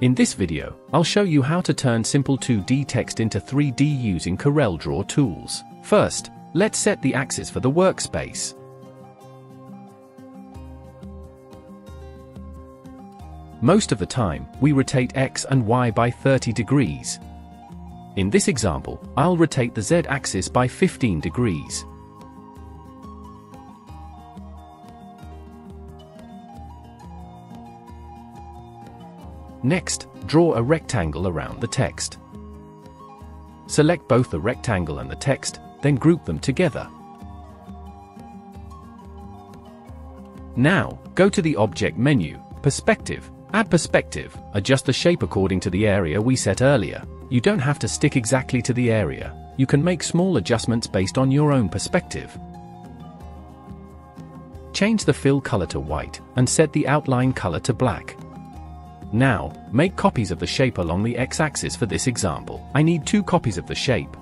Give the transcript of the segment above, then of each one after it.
In this video, I'll show you how to turn simple 2D text into 3D using Corel Draw tools. First, let's set the axis for the workspace. Most of the time, we rotate X and Y by 30 degrees. In this example, I'll rotate the Z axis by 15 degrees. Next, draw a rectangle around the text. Select both the rectangle and the text, then group them together. Now, go to the Object menu, Perspective, add Perspective, adjust the shape according to the area we set earlier. You don't have to stick exactly to the area, you can make small adjustments based on your own perspective. Change the fill color to white, and set the outline color to black. Now, make copies of the shape along the x-axis for this example. I need two copies of the shape.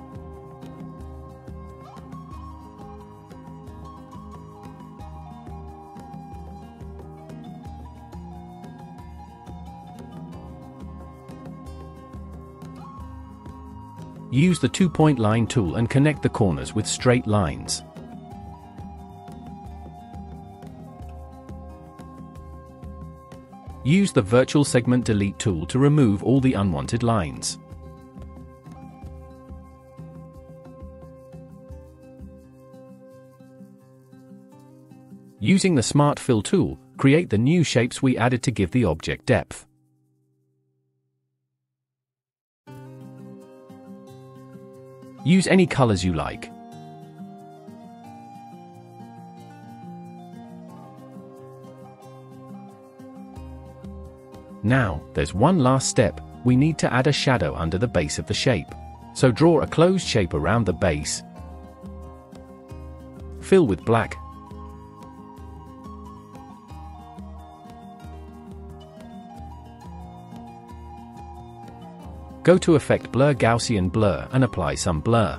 Use the two-point line tool and connect the corners with straight lines. Use the Virtual Segment Delete tool to remove all the unwanted lines. Using the Smart Fill tool, create the new shapes we added to give the object depth. Use any colors you like. Now, there's one last step, we need to add a shadow under the base of the shape. So draw a closed shape around the base. Fill with black. Go to Effect Blur Gaussian Blur and apply some blur.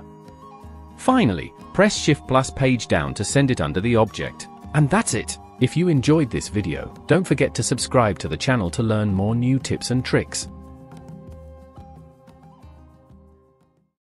Finally, press Shift plus page down to send it under the object. And that's it! If you enjoyed this video, don't forget to subscribe to the channel to learn more new tips and tricks.